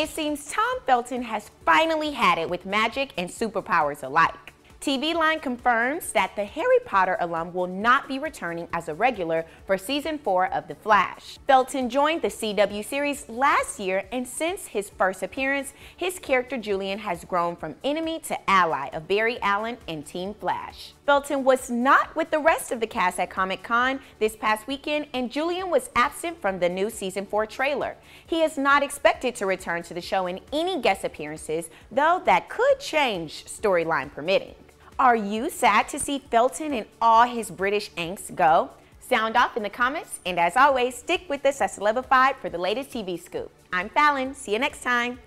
It seems Tom Felton has finally had it with magic and superpowers alike. TV Line confirms that the Harry Potter alum will not be returning as a regular for season 4 of The Flash. Felton joined the CW series last year and since his first appearance, his character Julian has grown from enemy to ally of Barry Allen and Team Flash. Felton was not with the rest of the cast at Comic Con this past weekend and Julian was absent from the new season 4 trailer. He is not expected to return to the show in any guest appearances, though that could change storyline permitting. Are you sad to see Felton and all his British angst go? Sound off in the comments, and as always, stick with us at Celebified for the latest TV scoop. I'm Falyn. See you next time.